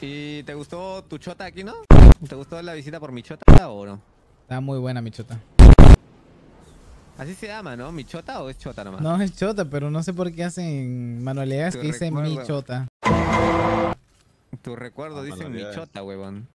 ¿Y te gustó tu chota aquí, no? ¿Te gustó la visita por mi chota o no? Está muy buena mi chota. Así se llama, ¿no? ¿Mi chota o es chota nomás? No es chota, pero no sé por qué hacen manualidades que dicen mi chota. Tu recuerdo Ah, dice mi chota, huevón.